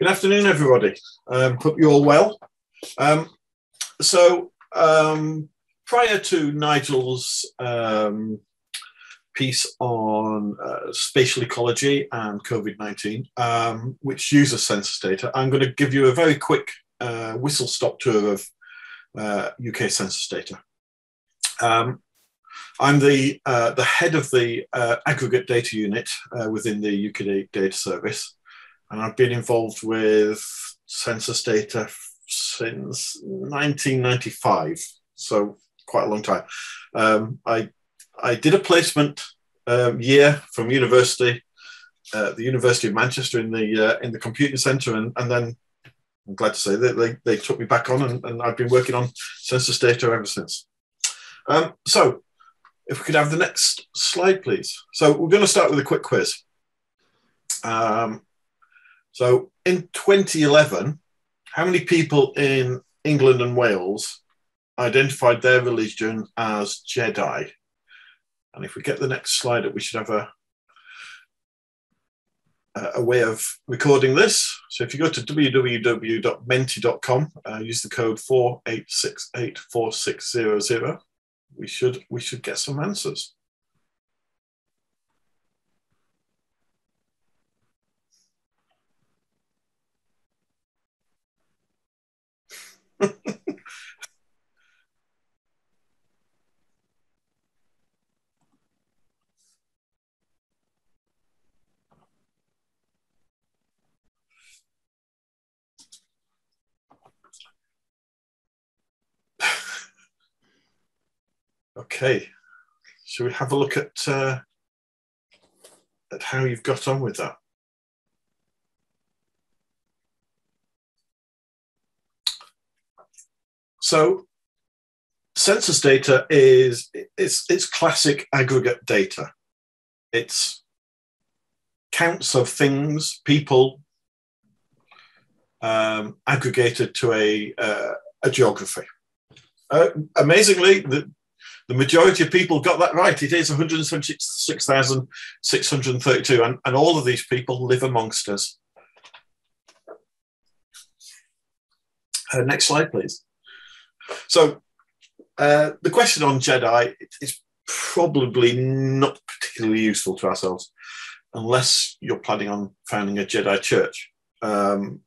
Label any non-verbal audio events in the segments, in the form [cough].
Good afternoon, everybody. Um, hope you're all well. Um, so, um, prior to Nigel's um, piece on uh, spatial ecology and COVID 19, um, which uses census data, I'm going to give you a very quick uh, whistle stop tour of uh, UK census data. Um, I'm the, uh, the head of the uh, aggregate data unit uh, within the UK Data Service and I've been involved with census data since 1995, so quite a long time. Um, I I did a placement um, year from university, uh, the University of Manchester in the uh, in the computing centre, and, and then I'm glad to say that they, they took me back on, and, and I've been working on census data ever since. Um, so, if we could have the next slide, please. So we're going to start with a quick quiz. Um, so in 2011, how many people in England and Wales identified their religion as Jedi? And if we get the next slide we should have a, a way of recording this. So if you go to www.menti.com, uh, use the code 48684600, we should, we should get some answers. Okay, shall we have a look at uh, at how you've got on with that? So census data is it's it's classic aggregate data. It's counts of things, people, um, aggregated to a uh, a geography. Uh, amazingly, the the majority of people got that right. It is 176,632, and, and all of these people live amongst us. Uh, next slide, please. So uh, the question on Jedi is probably not particularly useful to ourselves unless you're planning on founding a Jedi church. Um,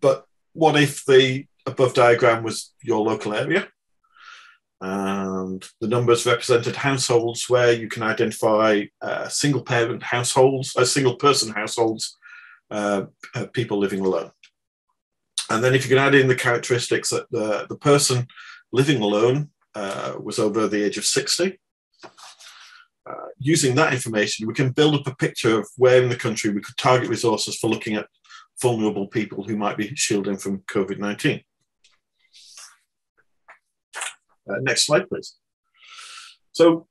but what if the above diagram was your local area? And the numbers represented households where you can identify uh, single parent households, uh, single person households, uh, uh people living alone. And then if you can add in the characteristics that the, the person living alone uh, was over the age of 60, uh, using that information, we can build up a picture of where in the country we could target resources for looking at vulnerable people who might be shielding from COVID 19. Uh, next slide, please. So,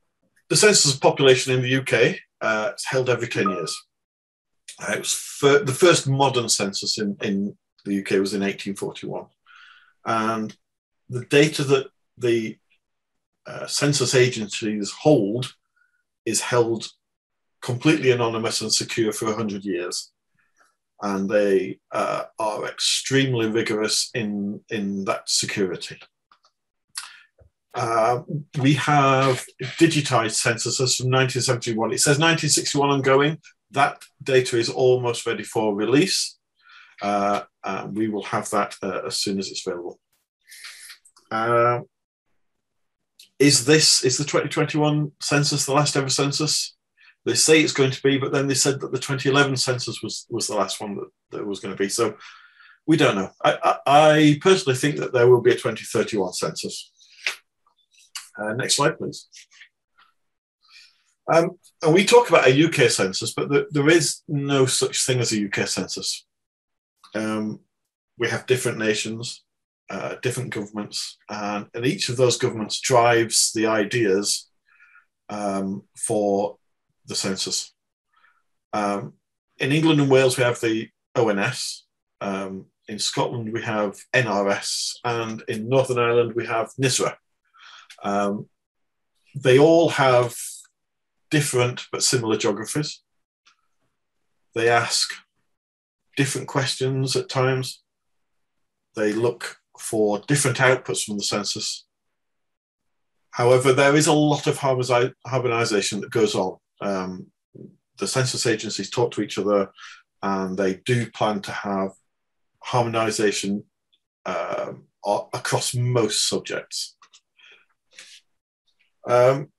the census of population in the UK uh, is held every 10 years. Uh, it was the first modern census in, in the UK was in 1841. And the data that the uh, census agencies hold is held completely anonymous and secure for 100 years. And they uh, are extremely rigorous in, in that security. Uh, we have digitized censuses from 1971. It says 1961 ongoing. That data is almost ready for release. Uh, we will have that uh, as soon as it's available. Uh, is this is the 2021 census the last ever census? They say it's going to be, but then they said that the 2011 census was was the last one that, that was going to be. So we don't know. I, I, I personally think that there will be a 2031 census. Uh, next slide, please. Um, and we talk about a UK census, but the, there is no such thing as a UK census. Um, we have different nations, uh, different governments, and, and, each of those governments drives the ideas um, for the census. Um, in England and Wales, we have the ONS. Um, in Scotland, we have NRS, and in Northern Ireland, we have NISRA. Um, they all have different but similar geographies. They ask different questions at times. They look for different outputs from the census. However, there is a lot of harmonization that goes on. Um, the census agencies talk to each other and they do plan to have harmonization um, across most subjects. Um,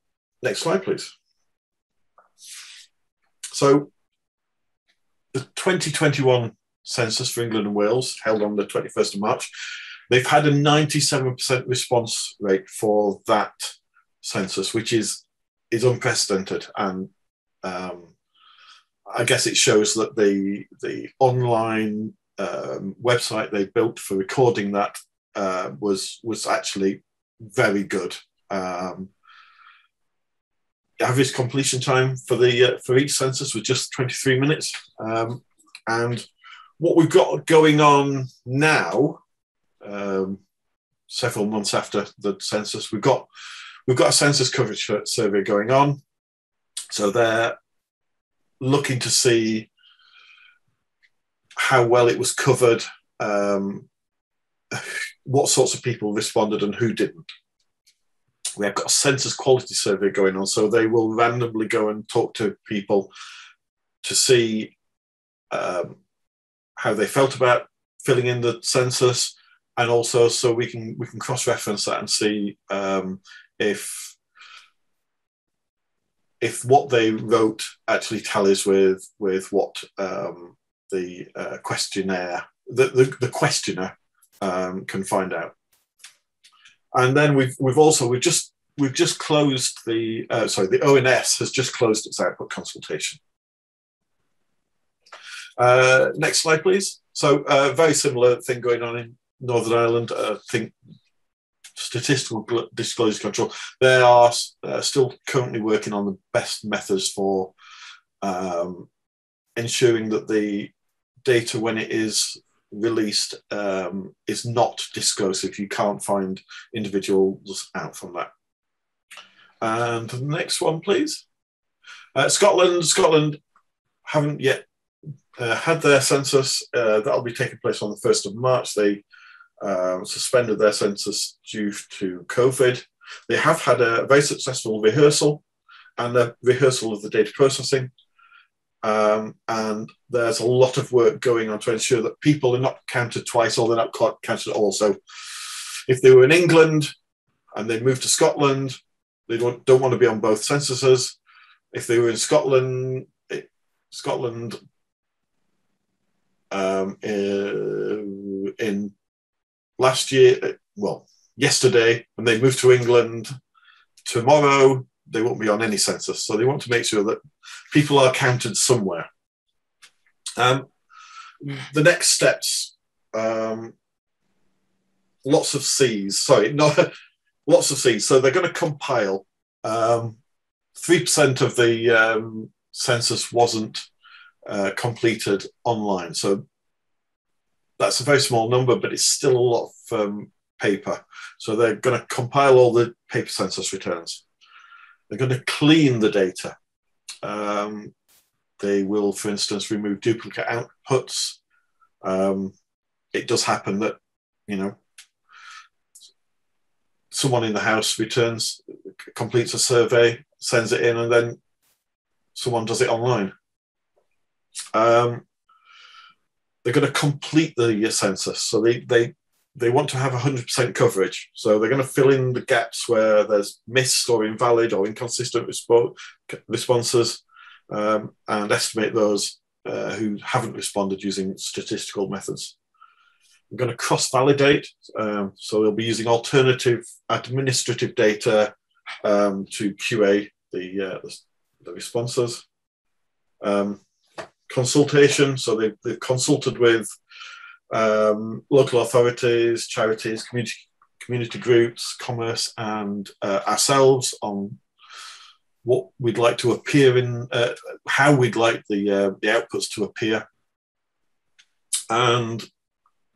next slide, please. So the 2021 census for England and Wales, held on the 21st of March, they've had a 97% response rate for that census, which is is unprecedented. And um, I guess it shows that the the online um, website they built for recording that uh, was was actually very good. Um, average completion time for the uh, for each census was just 23 minutes. Um, and what we've got going on now um, several months after the census we've got we've got a census coverage survey going on. So they're looking to see how well it was covered um, [sighs] what sorts of people responded and who didn't have got a census quality survey going on, so they will randomly go and talk to people to see um, how they felt about filling in the census, and also so we can we can cross reference that and see um, if if what they wrote actually tallies with with what um, the uh, questionnaire the, the, the questioner um, can find out and then we've we've also we've just we've just closed the uh, sorry the ONS has just closed its output consultation. Uh, next slide, please. So uh, very similar thing going on in Northern Ireland. I uh, think statistical disclosure control. They are uh, still currently working on the best methods for um, ensuring that the data, when it is released um, is not disclosive. You can't find individuals out from that. And the next one, please. Uh, Scotland, Scotland haven't yet uh, had their census. Uh, that'll be taking place on the 1st of March. They um, suspended their census due to COVID. They have had a very successful rehearsal and a rehearsal of the data processing. Um, and there's a lot of work going on to ensure that people are not counted twice or they're not counted at all. So if they were in England and they moved to Scotland, they don't, don't want to be on both censuses. If they were in Scotland, it, Scotland um, in, in last year, well, yesterday, and they moved to England tomorrow, they won't be on any census. So they want to make sure that people are counted somewhere. Um, the next steps, um, lots of C's. Sorry, not [laughs] lots of C's. So they're going to compile. Um, three percent of the um, census wasn't uh, completed online, so that's a very small number, but it's still a lot of um, paper. So they're going to compile all the paper census returns. They're going to clean the data. Um, they will, for instance, remove duplicate outputs. Um, it does happen that, you know, someone in the house returns, completes a survey, sends it in, and then someone does it online. Um, they're going to complete the census, so they they they want to have 100% coverage. So they're going to fill in the gaps where there's missed or invalid or inconsistent resp- responses, um, and estimate those uh, who haven't responded using statistical methods. I'm going to cross validate. Um, so we'll be using alternative administrative data um, to QA the, uh, the, the, responses. Um, consultation. So they've, they've consulted with um, local authorities, charities, community, community groups, commerce, and uh, ourselves on what we'd like to appear in, uh, how we'd like the, uh, the outputs to appear. And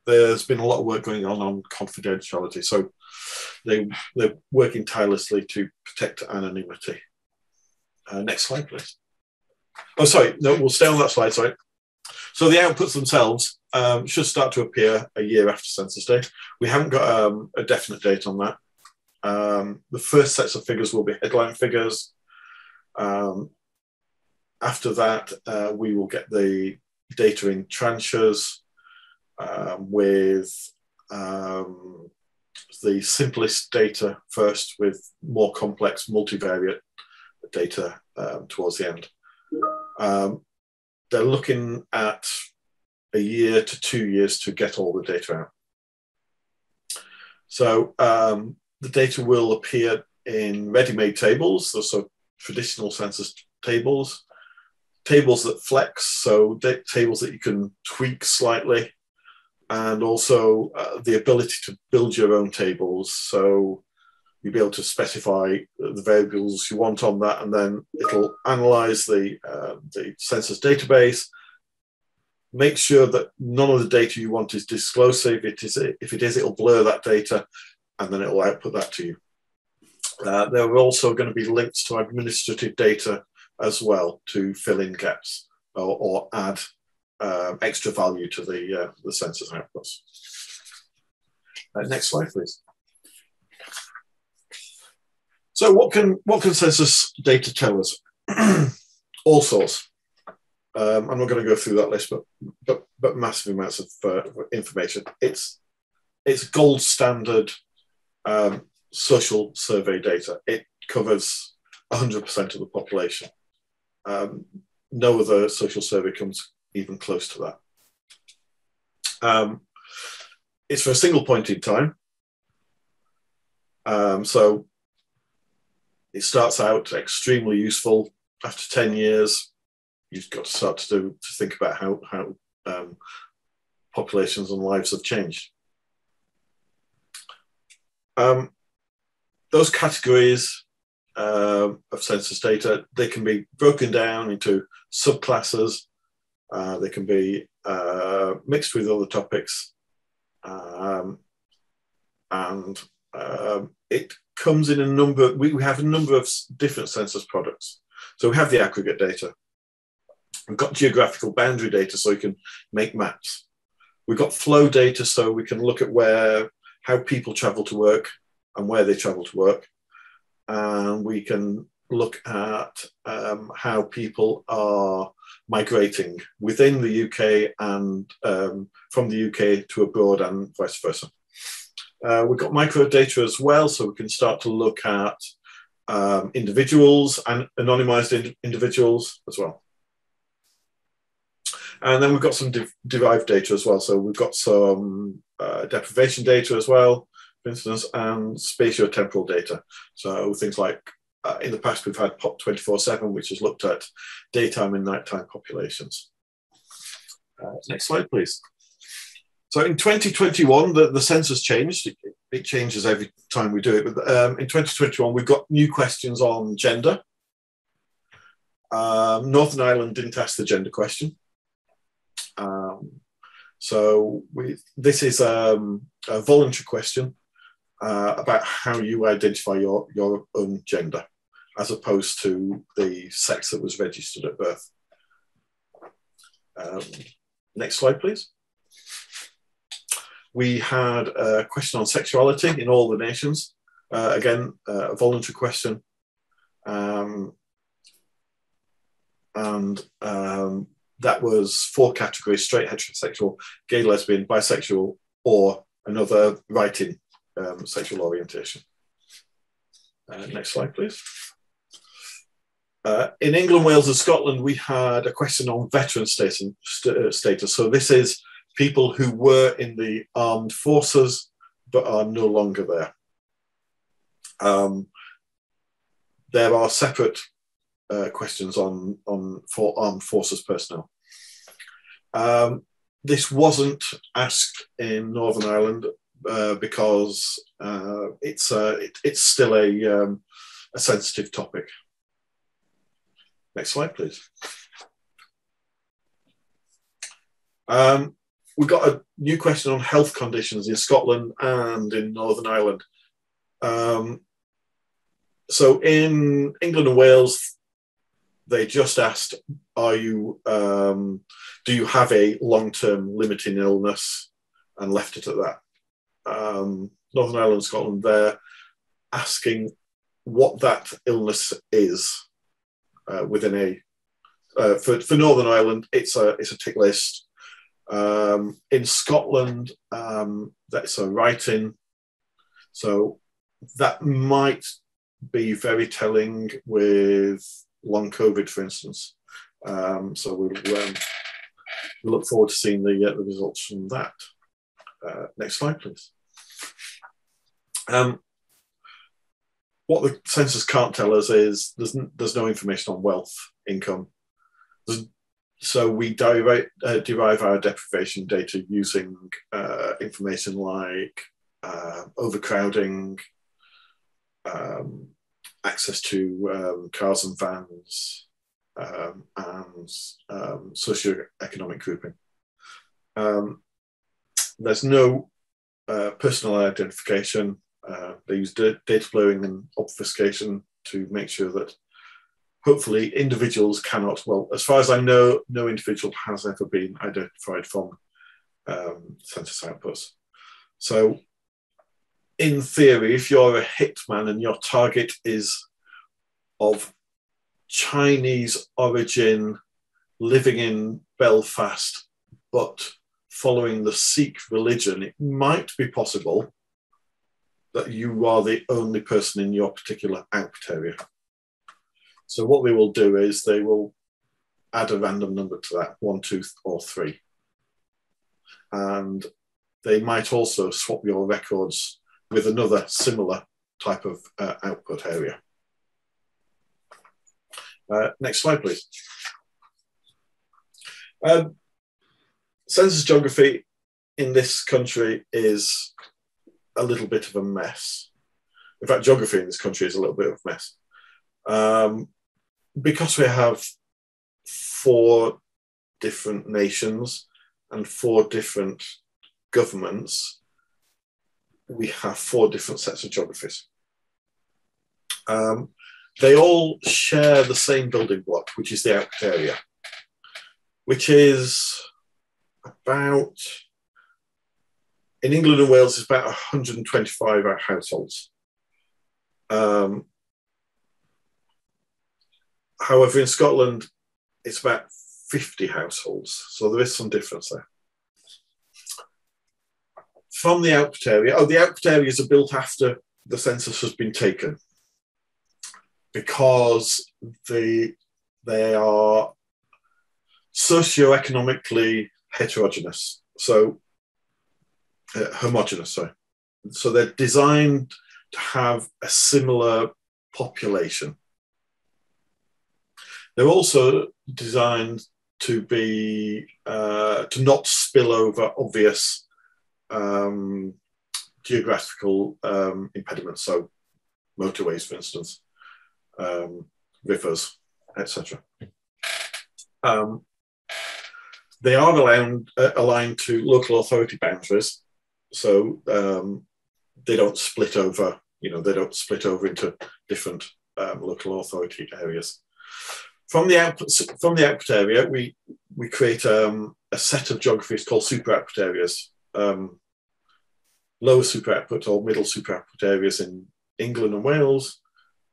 there's been a lot of work going on on confidentiality. So they, they're working tirelessly to protect anonymity. Uh, next slide, please. Oh, sorry. No, we'll stay on that slide. Sorry. So the outputs themselves um, should start to appear a year after census date. We haven't got um, a definite date on that. Um, the first sets of figures will be headline figures. Um, after that, uh, we will get the data in tranches um, with um, the simplest data first with more complex multivariate data towards the end. Um, they're looking at a year to two years to get all the data out. So um, the data will appear in ready-made tables, so traditional census tables, tables that flex, so tables that you can tweak slightly, and also uh, the ability to build your own tables. So you'll be able to specify the variables you want on that, and then it'll analyze the, uh, the census database, make sure that none of the data you want is if it is, if it is, it'll blur that data, and then it'll output that to you. Uh, there are also going to be links to administrative data as well to fill in gaps or, or add um, extra value to the, uh, the census outputs. Uh, next slide, please. So what can, what can census data tell us? [clears throat] All sorts. Um, I'm not going to go through that list, but, but, but massive amounts of uh, information. It's, it's gold standard um, social survey data. It covers 100% of the population. Um, no other social survey comes even close to that. Um, it's for a single point in time. Um, so it starts out extremely useful. After 10 years, you've got to start to, do, to think about how, how um, populations and lives have changed. Um, those categories uh, of census data, they can be broken down into subclasses. Uh, they can be uh, mixed with other topics. Um, and um, it comes in a number, we, we have a number of different census products. So we have the aggregate data. We've got geographical boundary data so we can make maps. We've got flow data so we can look at where, how people travel to work and where they travel to work and we can look at um, how people are migrating within the UK and um, from the UK to abroad and vice versa. Uh, we've got micro data as well, so we can start to look at um, individuals and anonymized in individuals as well. And then we've got some de derived data as well. So we've got some uh, deprivation data as well, for instance, and spatiotemporal data. So things like uh, in the past we've had POP 24/7, which has looked at daytime and nighttime populations. Uh, next slide, please. So in 2021, the, the census changed. It, it, changes every time we do it. But um, in 2021, we've got new questions on gender. Um, Northern Ireland didn't ask the gender question. Um, so we, this is um, a voluntary question uh, about how you identify your, your own gender as opposed to the sex that was registered at birth. Um, next slide, please. We had a question on sexuality in all the nations. Uh, again, uh, a voluntary question. Um, and um, that was four categories, straight, heterosexual, gay, lesbian, bisexual, or another writing um, sexual orientation. Uh, next slide, please. Uh, in England, Wales, and Scotland, we had a question on veteran status. Uh, status. So this is people who were in the armed forces but are no longer there. Um, there are separate uh, questions on, on for armed forces personnel. Um, this wasn't asked in Northern Ireland uh, because uh, it's uh, it, it's still a um, a sensitive topic. Next slide, please. Um, we got a new question on health conditions in Scotland and in Northern Ireland. Um, so in England and Wales, they just asked, "Are you? Um, do you have a long-term limiting illness?" and left it at that. Um, Northern Ireland, Scotland, they're asking what that illness is uh, within a. Uh, for, for Northern Ireland, it's a it's a tick list. Um, in Scotland, um, that's a writing. So that might be very telling with long COVID, for instance. Um, so we'll, um, we look forward to seeing the, uh, the results from that. Uh, next slide, please. Um, what the census can't tell us is there's, there's no information on wealth, income. There's, so we derive, uh, derive our deprivation data using uh, information like uh, overcrowding, um, access to um, cars and vans, um, and um, socioeconomic grouping. Um, there's no uh, personal identification. Uh, they use data blurring and obfuscation to make sure that hopefully individuals cannot, well, as far as I know, no individual has ever been identified from um, census outputs. So in theory, if you're a hitman and your target is of Chinese origin, living in Belfast, but following the Sikh religion, it might be possible that you are the only person in your particular area. So what they will do is they will add a random number to that, one, two, or three. And they might also swap your records with another similar type of uh, output area. Uh, next slide, please. Um, census geography in this country is a little bit of a mess. In fact, geography in this country is a little bit of a mess. Um, because we have four different nations and four different governments, we have four different sets of geographies. Um, they all share the same building block, which is the output area, which is about, in England and Wales, it's about 125 households. Um, however, in Scotland, it's about 50 households, so there is some difference there from the output area. Oh, the output areas are built after the census has been taken because the, they are socioeconomically heterogeneous, so uh, sorry. So they're designed to have a similar population. They're also designed to be uh, to not spill over obvious um, geographical um, impediments, so motorways, for instance, um, rivers, etc. Um, they are aligned, uh, aligned to local authority boundaries, so um, they don't split over. You know, they don't split over into different um, local authority areas. From the output, from the output area, we we create a set of geographies called super output areas, um, lower super output or middle super output areas in England and Wales,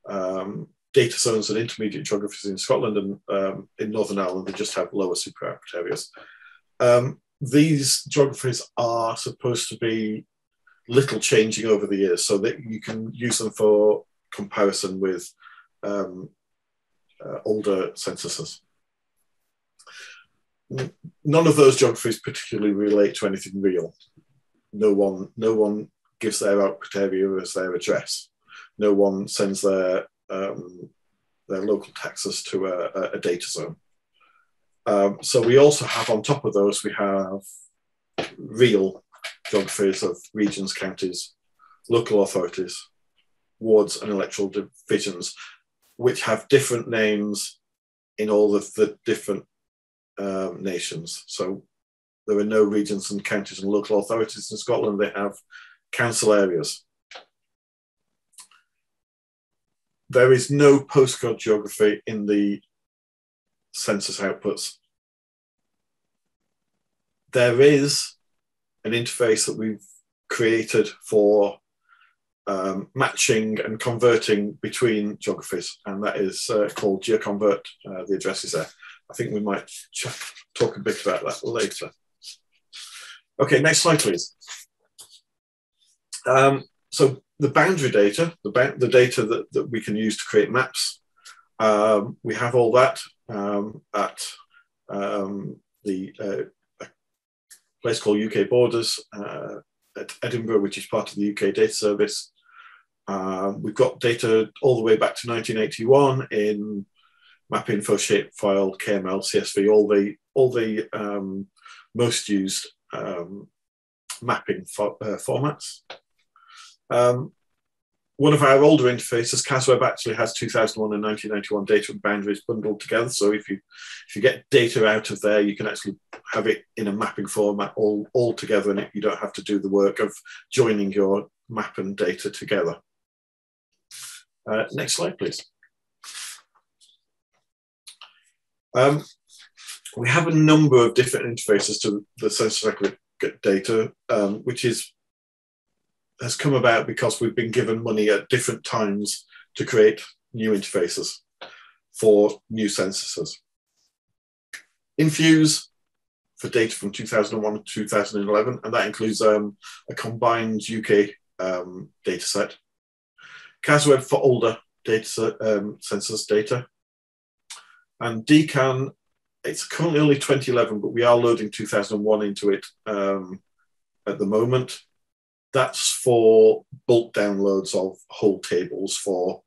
um, data zones and intermediate geographies in Scotland and um, in Northern Ireland, they just have lower super output areas. Um, these geographies are supposed to be little changing over the years so that you can use them for comparison with um, older censuses. None of those geographies particularly relate to anything real no one no one gives their output area as their address. No one sends their um, their local taxes to a, a data zone. Um, so we also have on top of those we have real geographies of regions, counties, local authorities, wards, and electoral divisions, which have different names in all of the different um, nations. So there are no regions and counties and local authorities in Scotland. They have council areas. There is no postcode geography in the census outputs. There is an interface that we've created for um, matching and converting between geographies, and that is uh, called GeoConvert. Uh, the address is there. I think we might talk a bit about that later. Okay, next slide, please. Um, so the boundary data, the, ba the data that, that we can use to create maps, um, we have all that um, at um, the uh, place called UK Borders uh, at Edinburgh, which is part of the UK Data Service. Uh, we've got data all the way back to 1981 in MapInfo, Shapefile, KML, CSV, all the all the um, most used um, mapping for, uh, formats. Um, one of our older interfaces, CASWeb, actually has 2001 and 1991 data and boundaries bundled together. So if you if you get data out of there, you can actually have it in a mapping format all, all together, and you don't have to do the work of joining your map and data together. Uh, next slide, please. Um, we have a number of different interfaces to the census aggregate data, um, which is has come about because we've been given money at different times to create new interfaces for new censuses. Infuse for data from 2001 to 2011, and that includes um, a combined UK um, data set. CASWeb for older data um, census data. And CKAN, it's currently only 2011, but we are loading 2001 into it um, at the moment that's for bulk downloads of whole tables for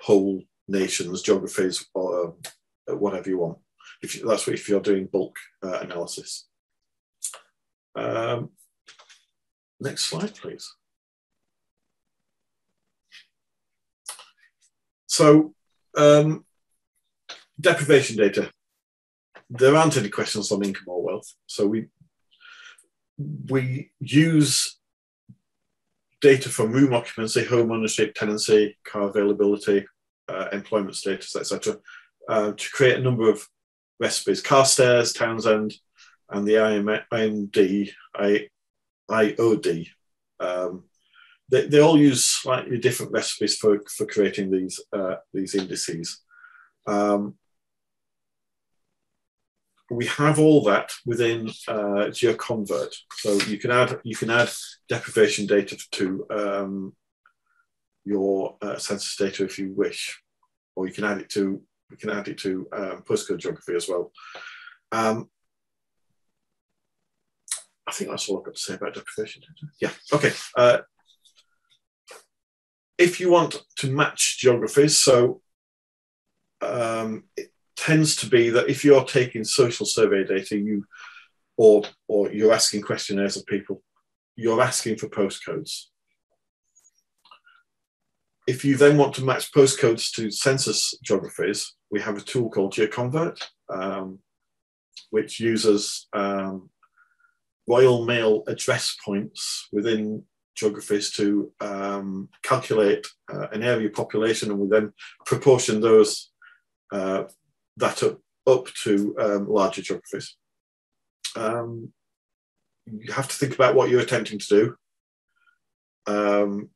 whole nations, geographies, or uh, whatever you want. If you, that's what, if you're doing bulk uh, analysis. Um, next slide, please. So, um, deprivation data. There aren't any questions on income or wealth. So we we use data from room occupancy, home ownership, tenancy, car availability, uh, employment status, etc., uh, to create a number of recipes. Carstairs, Townsend, and the IMD, I, IOD. Um, they, they all use slightly different recipes for, for creating these, uh, these indices. Um, we have all that within uh, GeoConvert. So you can add you can add deprivation data to um, your uh, census data if you wish, or you can add it to you can add it to um, postcode geography as well. Um, I think that's all I've got to say about deprivation data. Yeah. Okay. Uh, if you want to match geographies, so um, it, tends to be that if you're taking social survey data, you or or you're asking questionnaires of people, you're asking for postcodes. If you then want to match postcodes to census geographies, we have a tool called GeoConvert, um, which uses um, Royal Mail address points within geographies to um, calculate uh, an area population, and we then proportion those uh, that up, up to um, larger geographies. Um, you have to think about what you're attempting to do. Um,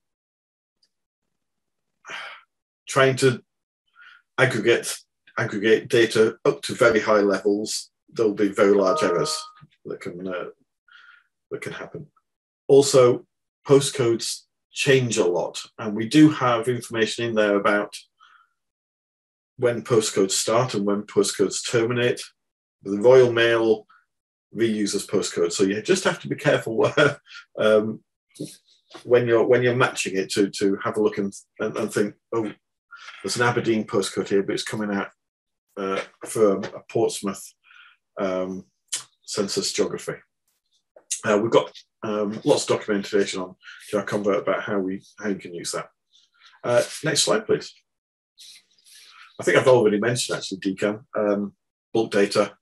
trying to aggregate aggregate data up to very high levels, there'll be very large errors that can uh, that can happen. Also, postcodes change a lot, and we do have information in there about when postcodes start and when postcodes terminate. The Royal Mail reuses postcodes, so you just have to be careful [laughs] where, um, when you're when you're matching it to to have a look and, and, and think, oh, there's an Aberdeen postcode here, but it's coming out uh, for a Portsmouth um, census geography. Uh, we've got um, lots of documentation on GeoConvert about how we how you can use that. Uh, next slide, please. I think I've already mentioned actually CKAN, um, bulk data.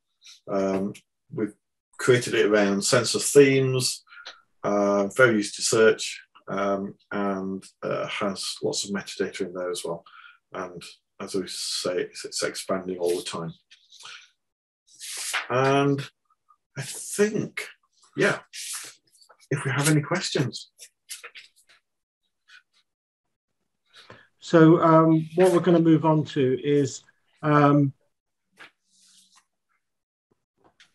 Um, we've created it around census themes, uh, very easy to search, um, and uh, has lots of metadata in there as well. And as we say, it's, it's expanding all the time. And I think, yeah, if we have any questions. So um, what we're going to move on to is um,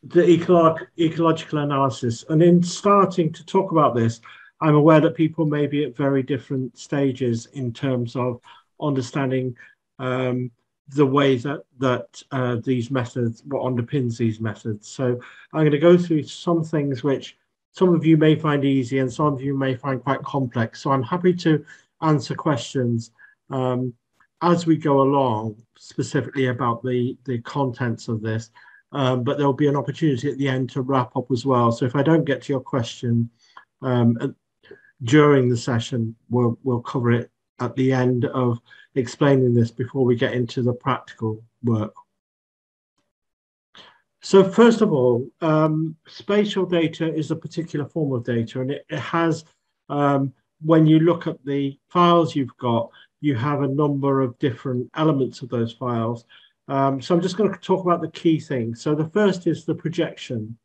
the ecolo ecological analysis. And in starting to talk about this, I'm aware that people may be at very different stages in terms of understanding um, the way that that uh, these methods, what underpins these methods. So I'm going to go through some things which some of you may find easy and some of you may find quite complex. So I'm happy to answer questions um, as we go along, specifically about the the contents of this. Um, but there'll be an opportunity at the end to wrap up as well. So if I don't get to your question um, during the session, we'll we'll cover it at the end of explaining this before we get into the practical work. So first of all, um, spatial data is a particular form of data and it, it has, um, when you look at the files you've got, you have a number of different elements of those files. Um, so I'm just going to talk about the key things. So the first is the projection.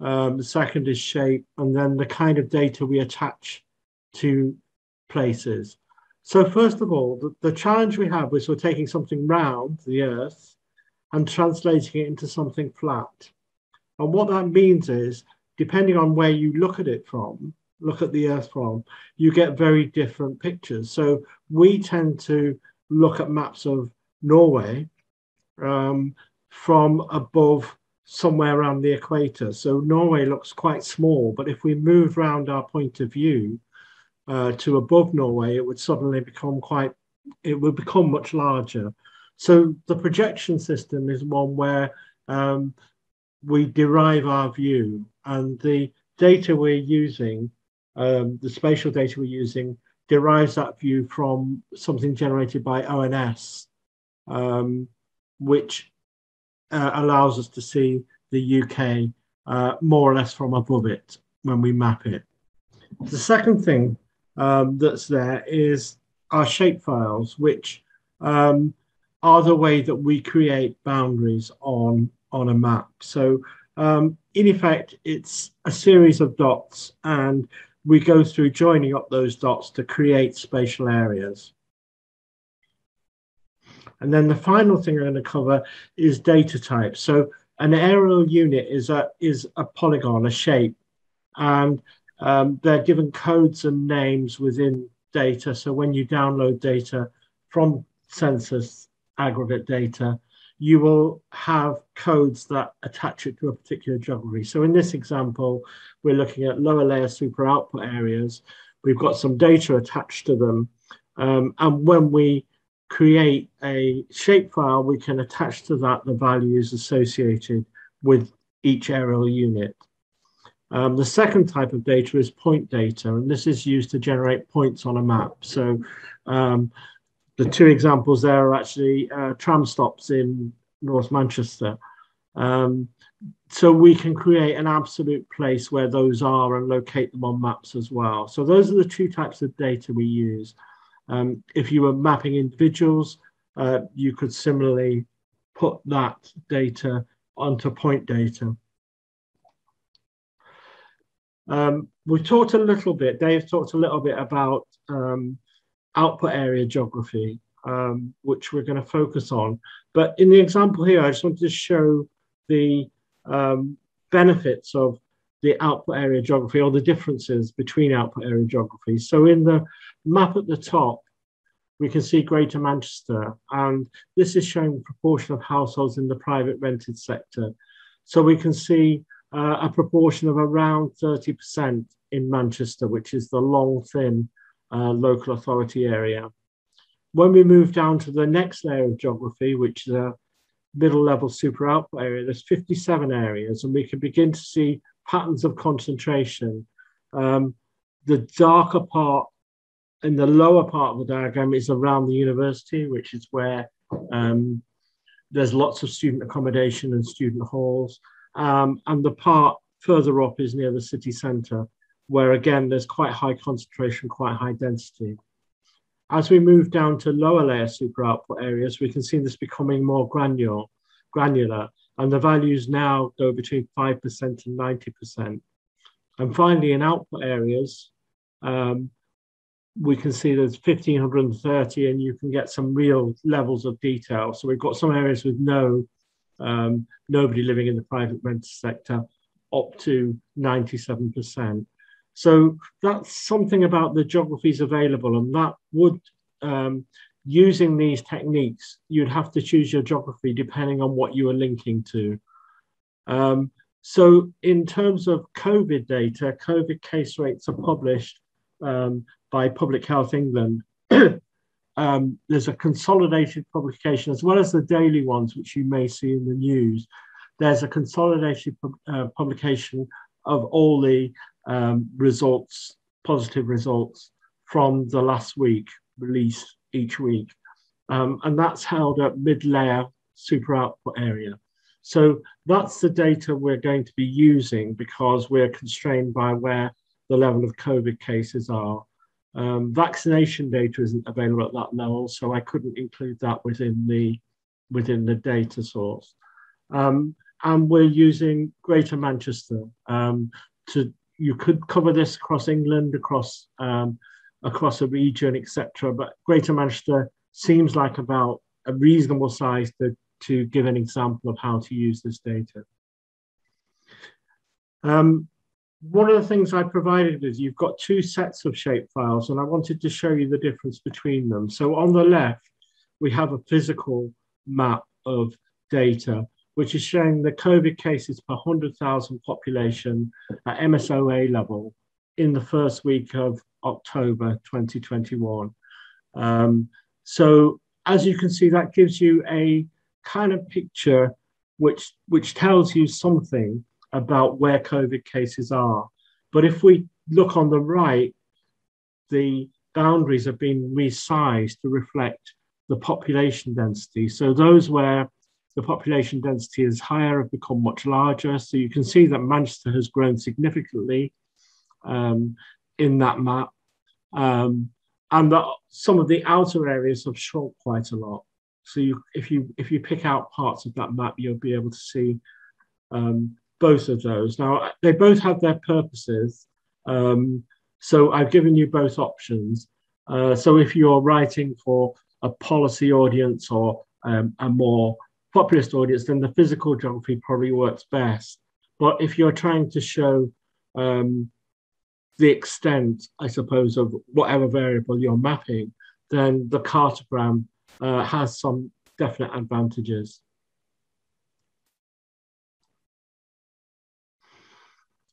Um, the second is shape, and then the kind of data we attach to places. So first of all, the, the challenge we have is we're taking something round, the Earth, and translating it into something flat. And what that means is, depending on where you look at it from, look at the Earth from, you get very different pictures. So we tend to look at maps of Norway um, from above somewhere around the equator. So Norway looks quite small, but if we move around our point of view, uh, to above Norway, it would suddenly become quite, it would become much larger. So the projection system is one where um, we derive our view and the data we're using, um, the spatial data we're using, derives that view from something generated by ONS, um, which uh, allows us to see the UK uh, more or less from above it when we map it. The second thing um, that's there is our shape files, which um, are the way that we create boundaries on, on a map. So um, in effect, it's a series of dots and we go through joining up those dots to create spatial areas. And then the final thing I'm going to cover is data types. So an areal unit is a, is a polygon, a shape, and um, they're given codes and names within data. So when you download data from census aggregate data, you will have codes that attach it to a particular geography. So in this example, we're looking at lower layer super output areas. We've got some data attached to them. Um, and when we create a shapefile, we can attach to that the values associated with each areal unit. Um, the second type of data is point data, and this is used to generate points on a map. So um, the two examples there are actually uh, tram stops in North Manchester. Um, so we can create an absolute place where those are and locate them on maps as well. So those are the two types of data we use. Um, if you were mapping individuals, uh, you could similarly put that data onto point data. Um, we talked a little bit, Dave talked a little bit about um, output area geography, um, which we're going to focus on. But in the example here, I just wanted to show the um, benefits of the output area geography or the differences between output area geography. So in the map at the top, we can see Greater Manchester, and this is showing the proportion of households in the private rented sector. So we can see uh, a proportion of around 30% in Manchester, which is the long, thin uh, local authority area. When we move down to the next layer of geography, which is a middle level super output area, there's 57 areas, and we can begin to see patterns of concentration. Um, the darker part in the lower part of the diagram is around the university, which is where um, there's lots of student accommodation and student halls. Um, and the part further up is near the city centre, where again, there's quite high concentration, quite high density. As we move down to lower layer super output areas, we can see this becoming more granular, granular and the values now go between 5% and 90%. And finally, in output areas, um, we can see there's 1530 and you can get some real levels of detail. So we've got some areas with no um, nobody living in the private rental sector up to 97%. So that's something about the geographies available and that would, um, using these techniques, you'd have to choose your geography depending on what you are linking to. Um, so in terms of COVID data, COVID case rates are published um, by Public Health England. [clears throat] um, there's a consolidated publication as well as the daily ones, which you may see in the news. There's a consolidated uh, publication of all the um, results, positive results from the last week, released each week. Um, and that's held at mid-layer super output area. So that's the data we're going to be using because we're constrained by where the level of COVID cases are. Um, vaccination data isn't available at that level, so I couldn't include that within the within the data source. Um, and we're using Greater Manchester um, to. You could cover this across England, across um, across a region, etc. But Greater Manchester seems like about a reasonable size to to give an example of how to use this data. Um, one of the things I provided is you've got two sets of shape files, and I wanted to show you the difference between them. So on the left, we have a physical map of data, which is showing the COVID cases per 100,000 population at MSOA level in the first week of October 2021. Um, so as you can see, that gives you a kind of picture which, which tells you something about where COVID cases are. But if we look on the right, the boundaries have been resized to reflect the population density. So those where the population density is higher have become much larger. So you can see that Manchester has grown significantly um, in that map. Um, and that some of the outer areas have shrunk quite a lot. So you, if you if you pick out parts of that map, you'll be able to see um, both of those. Now, they both have their purposes. Um, so I've given you both options. Uh, so if you're writing for a policy audience or um, a more populist audience, then the physical geography probably works best. But if you're trying to show um, the extent, I suppose, of whatever variable you're mapping, then the cartogram uh, has some definite advantages.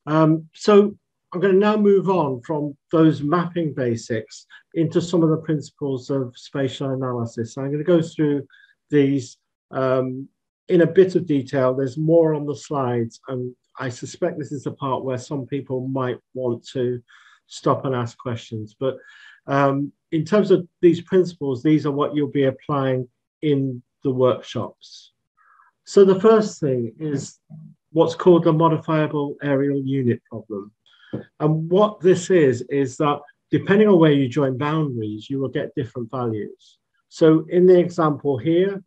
Um, so I'm going to now move on from those mapping basics into some of the principles of spatial analysis. I'm going to go through these um, in a bit of detail. There's more on the slides, and I suspect this is the part where some people might want to stop and ask questions. But um, in terms of these principles, these are what you'll be applying in the workshops. So the first thing is what's called the modifiable areal unit problem. And what this is, is that depending on where you join boundaries, you will get different values. So in the example here,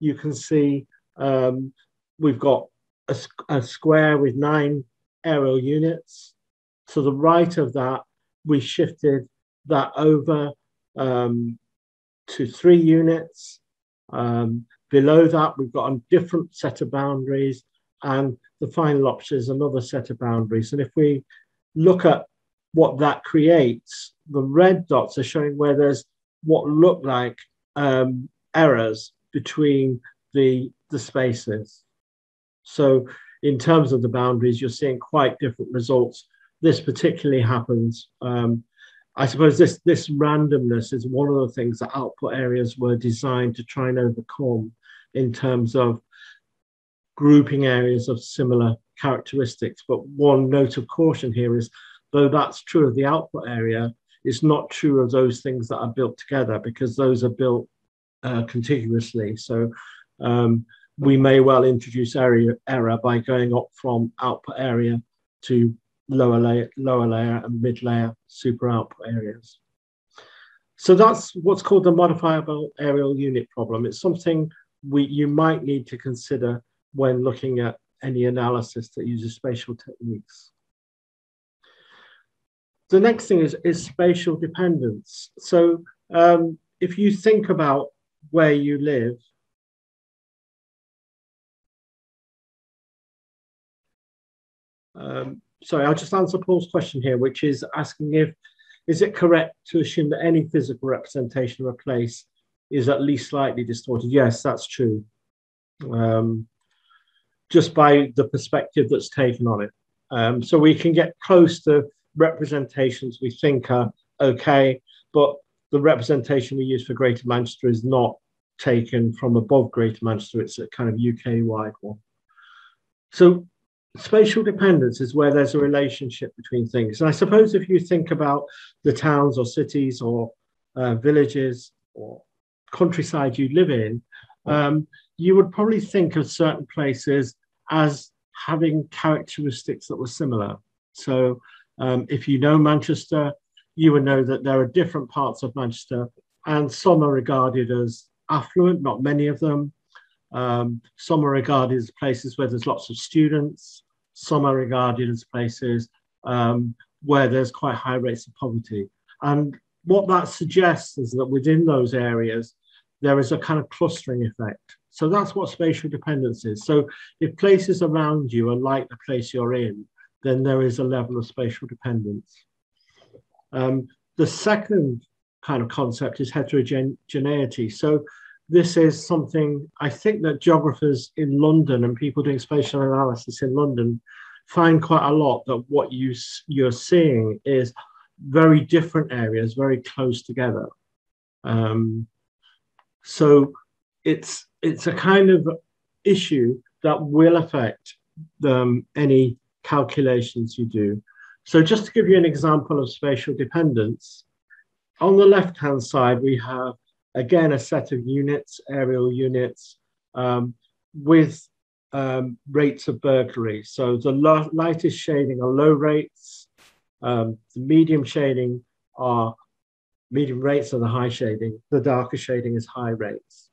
you can see um, we've got a, a, square with nine areal units. To the right of that, we shifted that over um, to three units. Um, below that, we've got a different set of boundaries and the final option is another set of boundaries. And if we look at what that creates, the red dots are showing where there's what look like um, errors between the, the spaces. So in terms of the boundaries, you're seeing quite different results. This particularly happens. Um, I suppose this, this randomness is one of the things that output areas were designed to try and overcome in terms of grouping areas of similar characteristics. But one note of caution here is, though that's true of the output area, it's not true of those things that are built together because those are built uh, contiguously. So um, we may well introduce area error by going up from output area to lower layer, lower layer and mid layer super output areas. So that's what's called the modifiable areal unit problem. It's something we you might need to consider when looking at any analysis that uses spatial techniques. The next thing is, is spatial dependence. So um, if you think about where you live, um, sorry, I'll just answer Paul's question here, which is asking if, is it correct to assume that any physical representation of a place is at least slightly distorted? Yes, that's true. Um, just by the perspective that's taken on it. Um, so we can get close to representations we think are okay, but the representation we use for Greater Manchester is not taken from above Greater Manchester, it's a kind of UK wide one. So spatial dependence is where there's a relationship between things. And I suppose if you think about the towns or cities or uh, villages or countryside you live in, um, you would probably think of certain places as having characteristics that were similar. So um, if you know Manchester, you would know that there are different parts of Manchester, and some are regarded as affluent, not many of them. Um, some are regarded as places where there's lots of students. Some are regarded as places um, where there's quite high rates of poverty. And what that suggests is that within those areas, there is a kind of clustering effect. So that's what spatial dependence is. So if places around you are like the place you're in, then there is a level of spatial dependence. Um, the second kind of concept is heterogeneity. So this is something I think that geographers in London and people doing spatial analysis in London find quite a lot that what you, you're seeing is very different areas, very close together. Um, so it's it's a kind of issue that will affect um, any calculations you do. So just to give you an example of spatial dependence, on the left-hand side, we have, again, a set of units, areal units, um, with um, rates of burglary. So the lightest shading are low rates, um, the medium shading are medium rates are the high shading, the darker shading is high rates.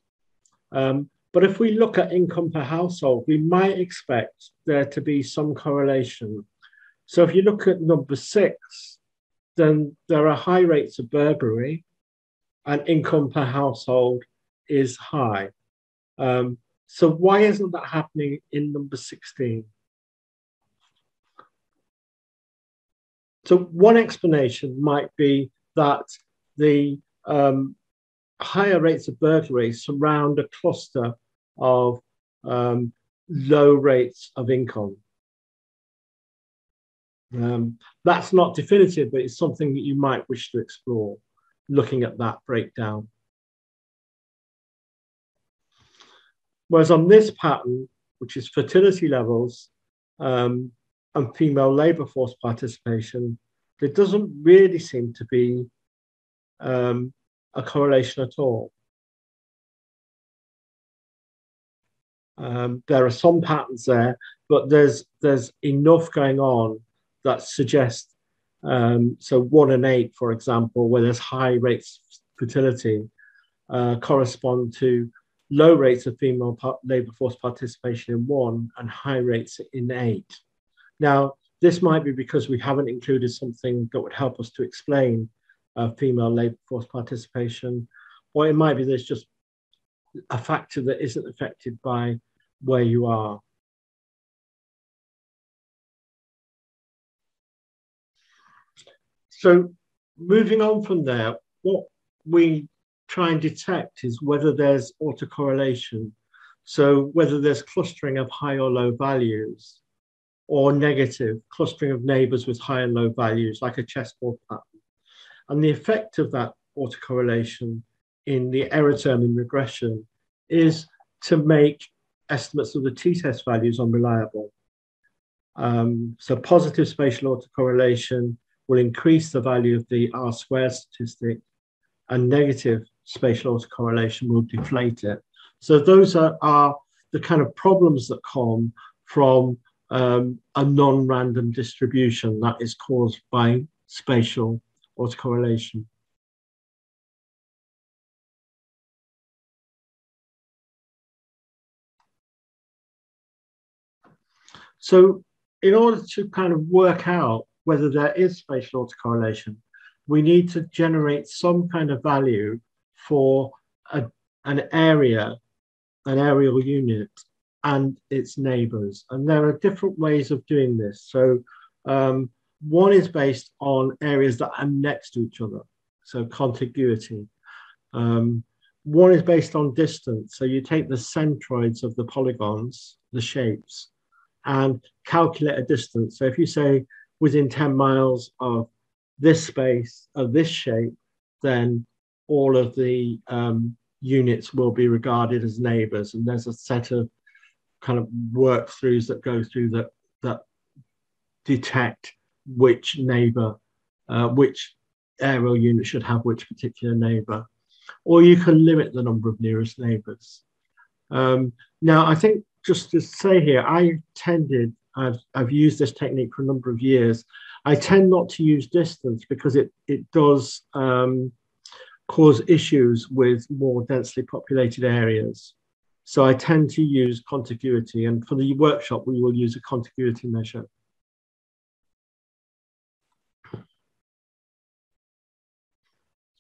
Um, but if we look at income per household, we might expect there to be some correlation. So if you look at number six, then there are high rates of burglary and income per household is high. Um, so why isn't that happening in number 16? So one explanation might be that the um, higher rates of burglary surround a cluster of um, low rates of income. Um, that's not definitive, but it's something that you might wish to explore, looking at that breakdown. Whereas on this pattern, which is fertility levels um, and female labour force participation, there doesn't really seem to be um, a correlation at all. Um, there are some patterns there, but there's there's enough going on that suggests um, so one and eight, for example, where there's high rates of fertility, uh, correspond to low rates of female labour force participation in one and high rates in eight. Now, this might be because we haven't included something that would help us to explain uh, female labour force participation, or it might be there's just a factor that isn't affected by where you are. So moving on from there, what we try and detect is whether there's autocorrelation. So whether there's clustering of high or low values or negative clustering of neighbors with high and low values, like a chessboard pattern. And the effect of that autocorrelation in the error term in regression is to make estimates of the t-test values unreliable. Um, so positive spatial autocorrelation will increase the value of the R squared statistic and negative spatial autocorrelation will deflate it. So those are, are the kind of problems that come from um, a non-random distribution that is caused by spatial autocorrelation. So in order to kind of work out whether there is spatial autocorrelation, we need to generate some kind of value for a, an area, an areal unit, and its neighbors. And there are different ways of doing this. So um, one is based on areas that are next to each other, so contiguity. Um, one is based on distance. So you take the centroids of the polygons, the shapes, and calculate a distance. So if you say within 10 miles of this space, of this shape, then all of the um, units will be regarded as neighbors. And there's a set of kind of work throughs that go through that, that detect which neighbor, uh, which areal unit should have which particular neighbor. Or you can limit the number of nearest neighbors. Um, now, I think just to say here, I tended, I've, I've used this technique for a number of years. I tend not to use distance because it, it does um, cause issues with more densely populated areas. So I tend to use contiguity, and for the workshop, we will use a contiguity measure.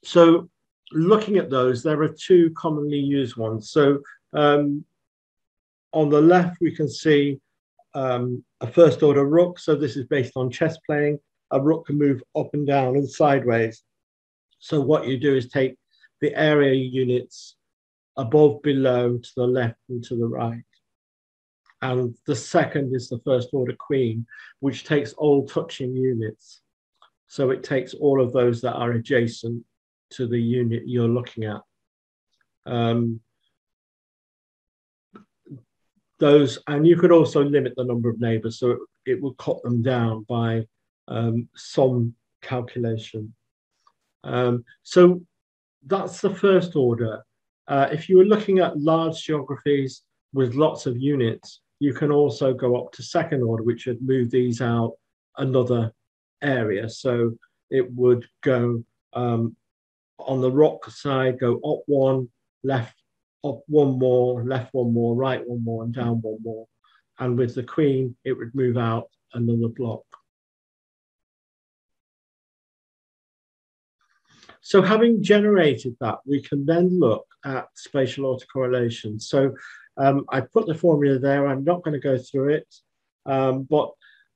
So looking at those, there are two commonly used ones. So um, on the left, we can see um, a first order rook. So this is based on chess playing. A rook can move up and down and sideways. So what you do is take the area units above, below, to the left and to the right. And the second is the first order queen, which takes all touching units. So it takes all of those that are adjacent to the unit you're looking at. Um, those, and you could also limit the number of neighbors, so it, it will cut them down by um, some calculation. Um, so that's the first order. Uh, if you were looking at large geographies with lots of units, you can also go up to second order, which would move these out another area. So it would go um, on the rook side, go up one, left up one more, left one more, right one more, and down one more. And with the queen, it would move out another block. So having generated that, we can then look at spatial autocorrelation. So um, I put the formula there. I'm not going to go through it, um, but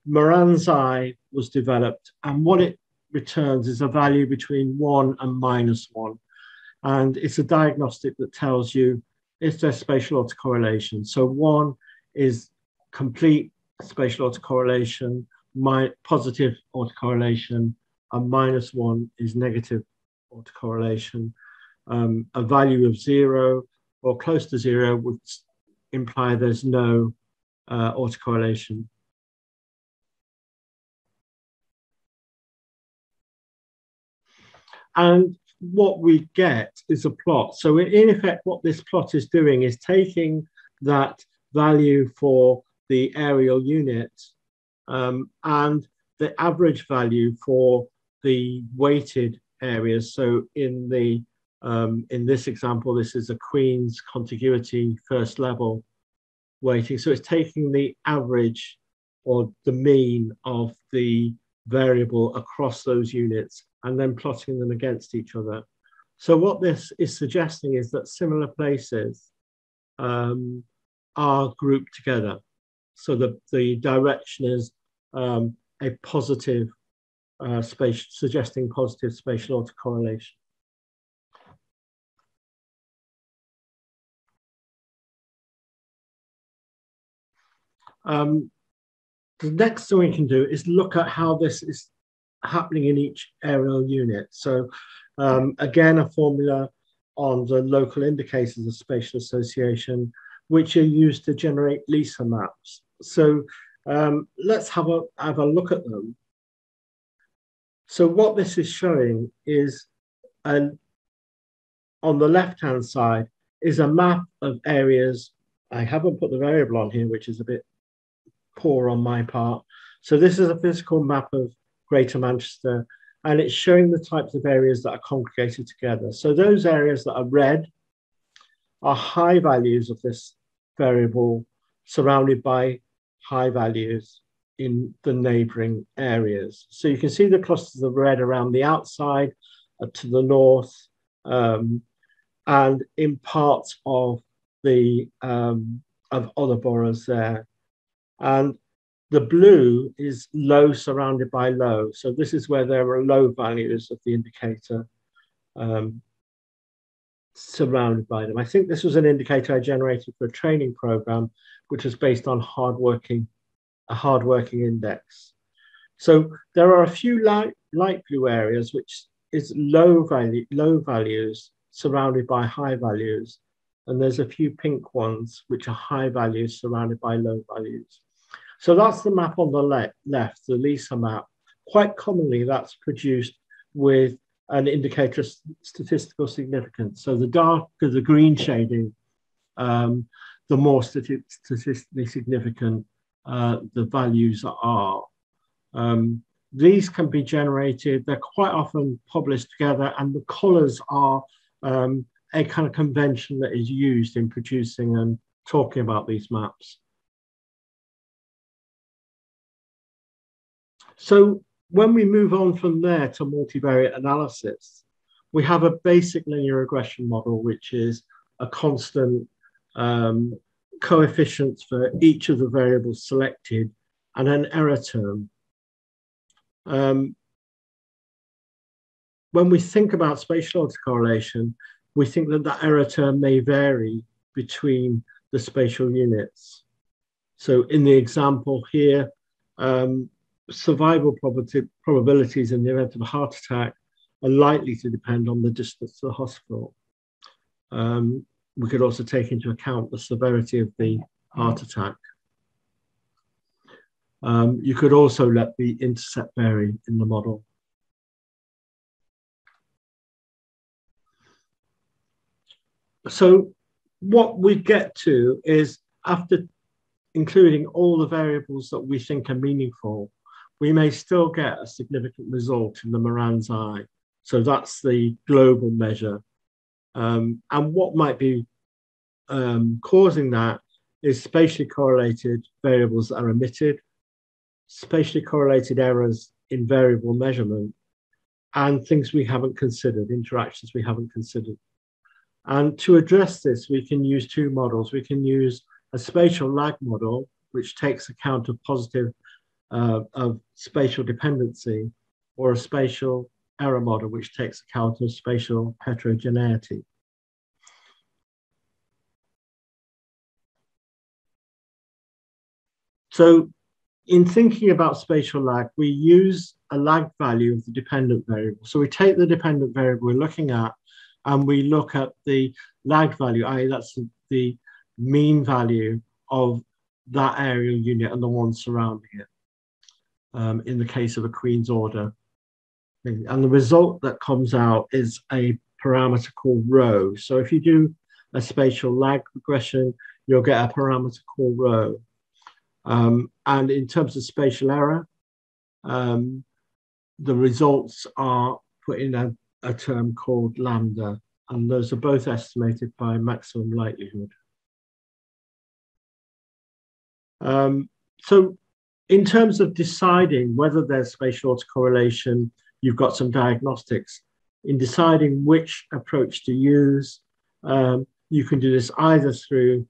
Moran's I was developed, and what it returns is a value between one and minus one. And it's a diagnostic that tells you if there's spatial autocorrelation. So one is complete spatial autocorrelation, my positive autocorrelation, and minus one is negative autocorrelation. Um, a value of zero or close to zero would imply there's no uh, autocorrelation. And what we get is a plot. So in effect, what this plot is doing is taking that value for the areal unit um, and the average value for the weighted areas. So in the um, in this example, this is a Queen's contiguity first level weighting. So it's taking the average or the mean of the variable across those units and then plotting them against each other. So what this is suggesting is that similar places um, are grouped together. So the, the direction is um, a positive uh, space, suggesting positive spatial autocorrelation. Um, the next thing we can do is look at how this is happening in each areal unit. So um, again, a formula on the local indicators of spatial association, which are used to generate LISA maps. So um, let's have a, have a look at them. So what this is showing is an, on the left-hand side is a map of areas. I haven't put the variable on here, which is a bit poor on my part. So this is a physical map of Greater Manchester, and it's showing the types of areas that are congregated together. So those areas that are red are high values of this variable surrounded by high values in the neighboring areas. So you can see the clusters of red around the outside uh, to the north um, and in parts of the um, of other boroughs there. And the blue is low surrounded by low. So this is where there are low values of the indicator um, surrounded by them. I think this was an indicator I generated for a training program, which was based on hardworking, a hardworking index. So there are a few light, light blue areas, which is low value, low values surrounded by high values. And there's a few pink ones, which are high values surrounded by low values. So that's the map on the le left, the LISA map. Quite commonly, that's produced with an indicator of statistical significance. So the darker the green shading, um, the more stati statistically significant uh, the values are. Um, these can be generated, they're quite often published together, and the colors are um, a kind of convention that is used in producing and talking about these maps. So when we move on from there to multivariate analysis, we have a basic linear regression model, which is a constant um, coefficients for each of the variables selected and an error term. Um, when we think about spatial autocorrelation, we think that that error term may vary between the spatial units. So in the example here, um, survival probabilities in the event of a heart attack are likely to depend on the distance to the hospital. Um, we could also take into account the severity of the heart attack. Um, you could also let the intercept vary in the model. So what we get to is after including all the variables that we think are meaningful, we may still get a significant result in the Moran's I. So that's the global measure. Um, and what might be um, causing that is spatially correlated variables that are emitted, spatially correlated errors in variable measurement, and things we haven't considered, interactions we haven't considered. And to address this, we can use two models. We can use a spatial lag model, which takes account of positive uh, of spatial dependency or a spatial error model which takes account of spatial heterogeneity. So in thinking about spatial lag, we use a lag value of the dependent variable. So we take the dependent variable we're looking at and we look at the lag value, i.e. that's the mean value of that areal unit and the one surrounding it um, in the case of a Queen's order. And the result that comes out is a parameter called rho. So if you do a spatial lag regression, you'll get a parameter called rho. Um, and in terms of spatial error, um, the results are put in a, a term called lambda, and those are both estimated by maximum likelihood. Um, so in terms of deciding whether there's spatial autocorrelation, you've got some diagnostics. In deciding which approach to use, um, you can do this either through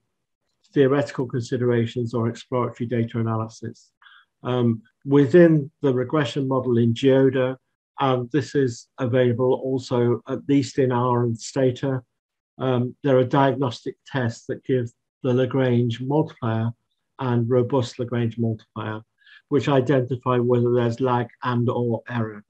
theoretical considerations or exploratory data analysis. Um, within the regression model in GeoDa, and this is available also at least in R and Stata, um, there are diagnostic tests that give the Lagrange multiplier and robust Lagrange multiplier, which identify whether there's lag and or error.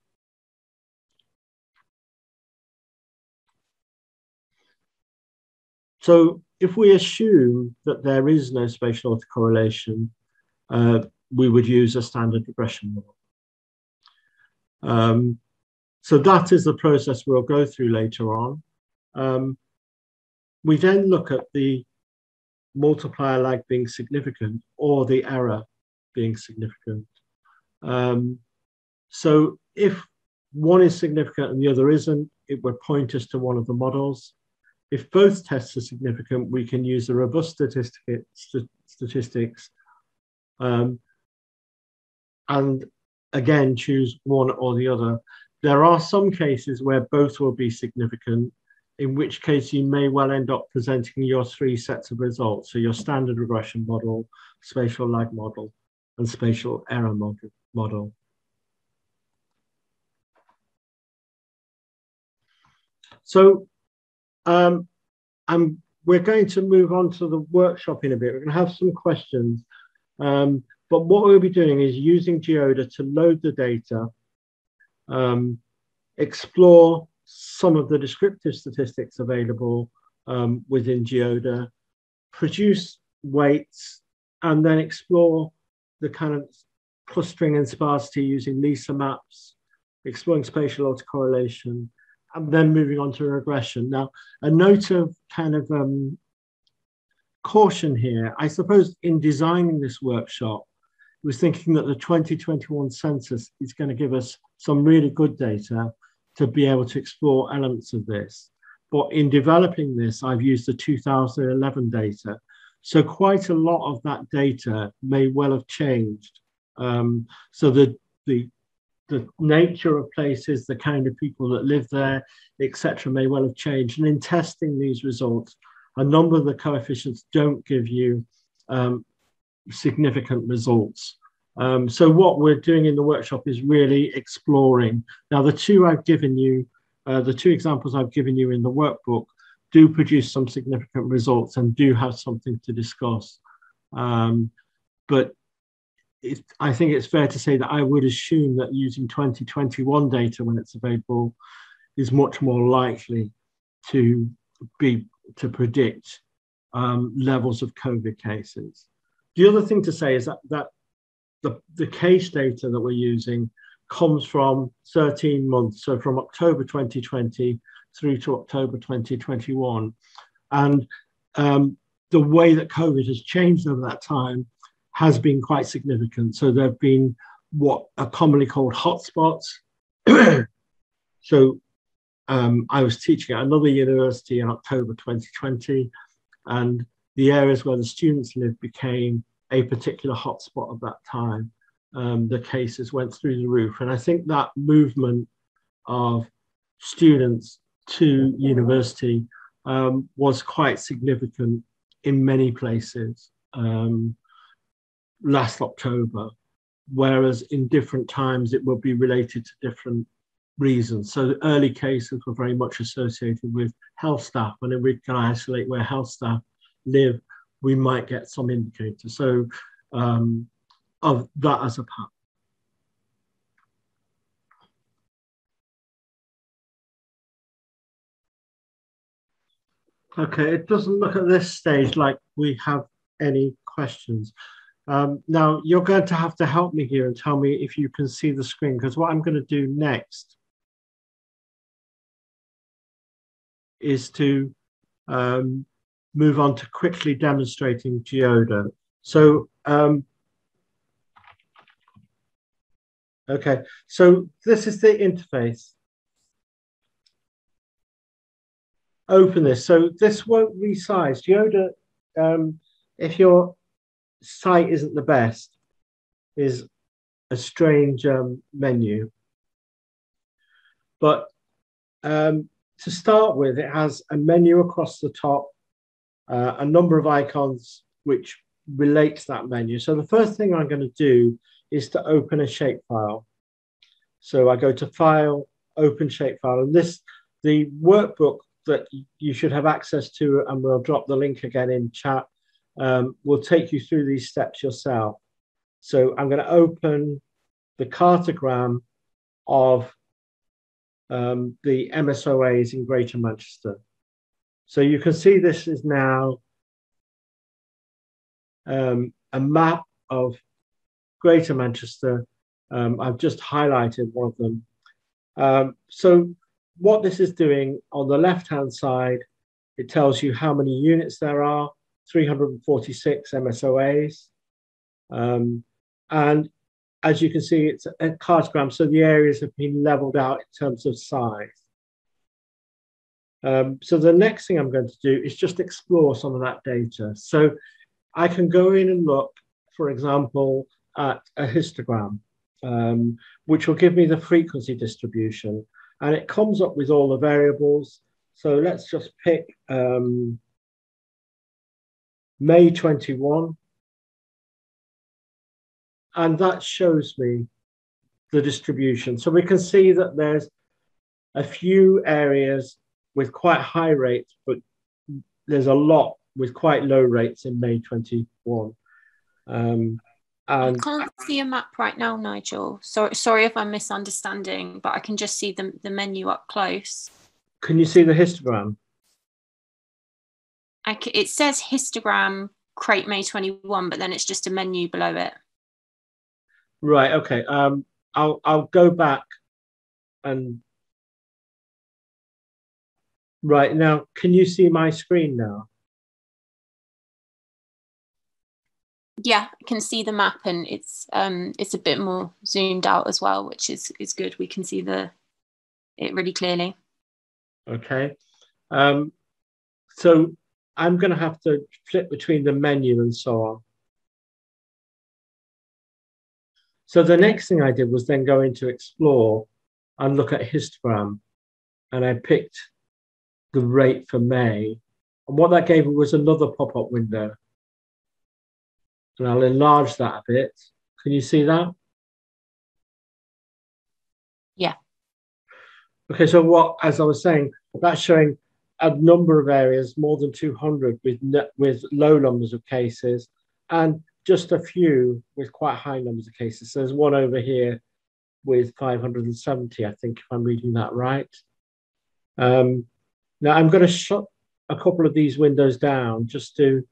So if we assume that there is no spatial autocorrelation, uh, we would use a standard regression model. Um, so that is the process we'll go through later on. Um, we then look at the multiplier lag being significant or the error being significant. Um, so if one is significant and the other isn't, it would point us to one of the models. If both tests are significant, we can use the robust statistic, st statistics Um, and again, choose one or the other. There are some cases where both will be significant, in which case you may well end up presenting your three sets of results. So your standard regression model, spatial lag model, and spatial error model. So um, I'm, we're going to move on to the workshop in a bit. We're going to have some questions. Um, but what we'll be doing is using GeoDa to load the data, um, explore some of the descriptive statistics available um, within GeoDa, produce weights, and then explore the kind of clustering and sparsity using LISA maps, exploring spatial autocorrelation, and then moving on to regression. Now, a note of kind of um, caution here, I suppose in designing this workshop, was thinking that the 2021 census is going to give us some really good data to be able to explore elements of this. But in developing this, I've used the 2011 data. So quite a lot of that data may well have changed. Um, so the, the, the nature of places, the kind of people that live there, etc., may well have changed. And in testing these results, a number of the coefficients don't give you um, significant results. Um, so what we're doing in the workshop is really exploring. Now, the two I've given you, uh, the two examples I've given you in the workbook do produce some significant results and do have something to discuss. Um, but it, I think it's fair to say that I would assume that using 2021 data when it's available is much more likely to be to predict um, levels of COVID cases. The other thing to say is that, that the, the case data that we're using comes from 13 months, so from October 2020 through to October 2021. And um, the way that COVID has changed over that time has been quite significant. So there have been what are commonly called hotspots. [clears throat] so um, I was teaching at another university in October 2020, and the areas where the students live became a particular hotspot at that time. Um, the cases went through the roof. And I think that movement of students to university um, was quite significant in many places um, last October, whereas in different times it will be related to different reasons. So the early cases were very much associated with health staff, and then we can isolate where health staff live we might get some indicator. So um, of that as a pattern. Okay, it doesn't look at this stage like we have any questions. Um, now, you're going to have to help me here and tell me if you can see the screen, because what I'm going to do next is to um, move on to quickly demonstrating GeoDa. So, um, okay, so this is the interface. Open this. So this won't resize. GeoDa, um, if your sight isn't the best, is a strange um, menu. But um, to start with, it has a menu across the top uh, a number of icons which relate to that menu. So the first thing I'm going to do is to open a shapefile. So I go to File, Open Shapefile, and this, the workbook that you should have access to, and we'll drop the link again in chat, um, will take you through these steps yourself. So I'm going to open the cartogram of um, the MSOAs in Greater Manchester. So you can see this is now um, a map of Greater Manchester. Um, I've just highlighted one of them. Um, so what this is doing on the left-hand side, it tells you how many units there are, 346 MSOAs. Um, and as you can see, it's a cartogram, so the areas have been leveled out in terms of size. Um, so the next thing I'm going to do is just explore some of that data. So I can go in and look for example, at a histogram, um, which will give me the frequency distribution. And it comes up with all the variables. So let's just pick um, May 21. And that shows me the distribution. So we can see that there's a few areas with quite high rates, but there's a lot with quite low rates in May 21. Um, and I can't see a map right now, Nigel. Sorry, sorry if I'm misunderstanding, but I can just see the, the menu up close. Can you see the histogram? it says histogram crate May 21, but then it's just a menu below it. Right. Okay. Um, I'll I'll go back and right now. Can you see my screen now? Yeah, I can see the map, and it's um it's a bit more zoomed out as well, which is is good. We can see the it really clearly. Okay. Um, so I'm going to have to flip between the menu and so on. So the next thing I did was then go into explore and look at histogram. And I picked the rate for May. And what that gave me was another pop-up window. And I'll enlarge that a bit. Can you see that? Yeah. Okay, so what, as I was saying, that's showing a number of areas, more than 200 with, with low numbers of cases, and just a few with quite high numbers of cases. So there's one over here with 570, I think, if I'm reading that right. Um, now I'm going to shut a couple of these windows down just to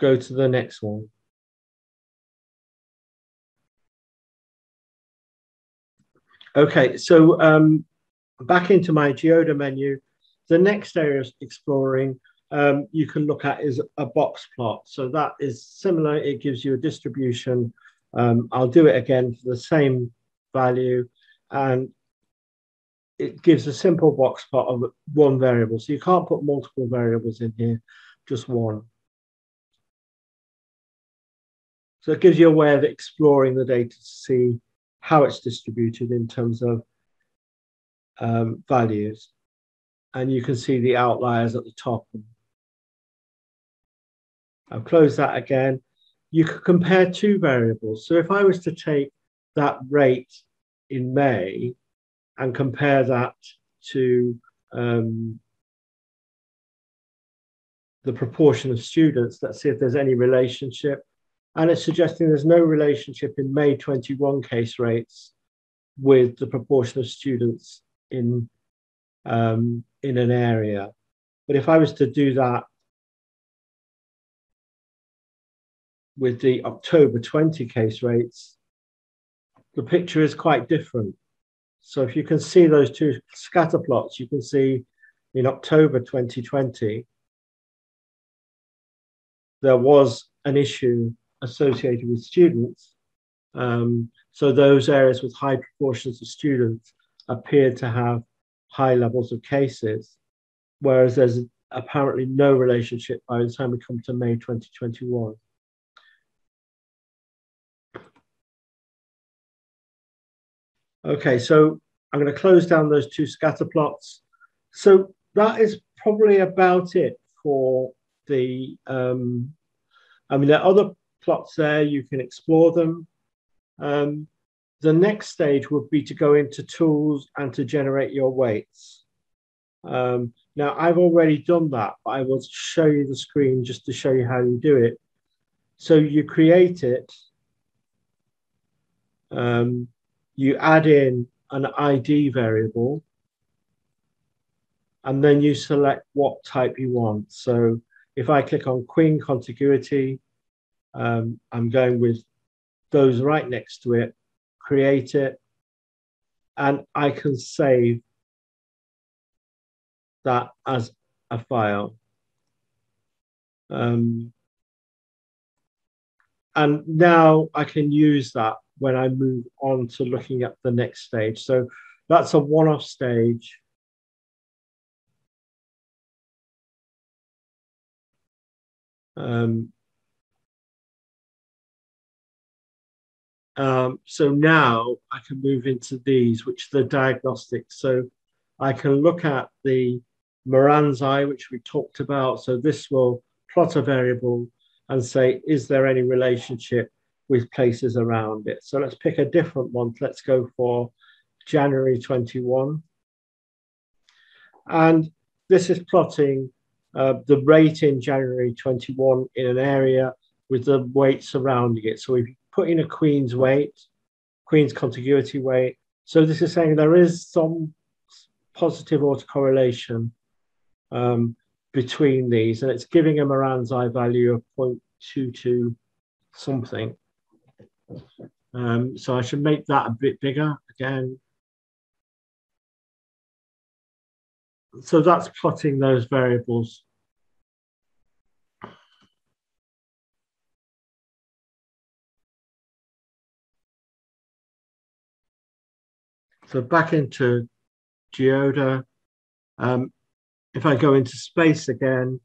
go to the next one. Okay, so um, back into my GeoDa menu. The next area of exploring um, you can look at is a box plot. So that is similar. It gives you a distribution. Um, I'll do it again for the same value. And it gives a simple box plot of one variable. So you can't put multiple variables in here, just one. So it gives you a way of exploring the data to see how it's distributed in terms of um, values. And you can see the outliers at the top. I'll close that again. You could compare two variables. So if I was to take that rate in May and compare that to um, the proportion of students, let's see if there's any relationship. And it's suggesting there's no relationship in May 21 case rates with the proportion of students in um, in an area. But if I was to do that with the October 20 case rates, the picture is quite different. So if you can see those two scatter plots, you can see in October 2020, there was an issue associated with students. Um, so those areas with high proportions of students appeared to have high levels of cases, whereas there's apparently no relationship by the time we come to May 2021. Okay, so I'm going to close down those two scatter plots. So that is probably about it for the, um, I mean, there are other plots there, you can explore them. Um, the next stage would be to go into tools and to generate your weights. Um, now, I've already done that, but I will show you the screen just to show you how you do it. So you create it, um, you add in an ID variable, and then you select what type you want. So if I click on Queen contiguity, um, I'm going with those right next to it create it, and I can save that as a file. Um, and now I can use that when I move on to looking at the next stage. So that's a one-off stage. Um, um, so now I can move into these, which are the diagnostics. So I can look at the Moran's I, which we talked about. So this will plot a variable and say, is there any relationship with places around it? So let's pick a different one. Let's go for January 21. And this is plotting uh, the rate in January 21 in an area with the weight surrounding it. So we put in a Queen's weight, Queen's contiguity weight. So this is saying there is some positive autocorrelation um, between these, and it's giving a Moran's I value of 0.22 something. Um, so I should make that a bit bigger again. So that's plotting those variables. So back into GeoDa. Um, if I go into space again,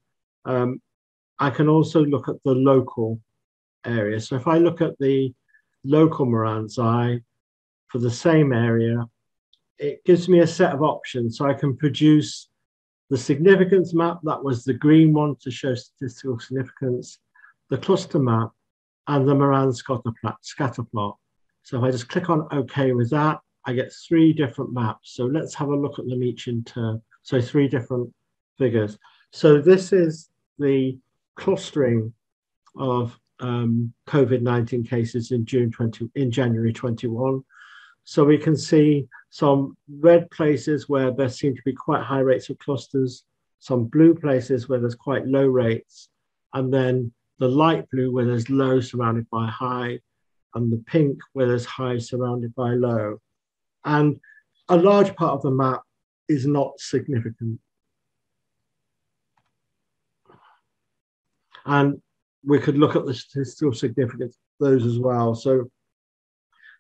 um, I can also look at the local area. So if I look at the local Moran's I for the same area, it gives me a set of options. So I can produce the significance map, that was the green one to show statistical significance, the cluster map, and the Moran scatter plot. So if I just click on OK with that, I get three different maps. So let's have a look at them each in turn. So three different figures. So this is the clustering of um, COVID-19 cases in June 20, in January 21. So we can see some red places where there seem to be quite high rates of clusters, some blue places where there's quite low rates, and then the light blue where there's low surrounded by high, and the pink where there's high surrounded by low. And a large part of the map is not significant. And we could look at the statistical significance of those as well. So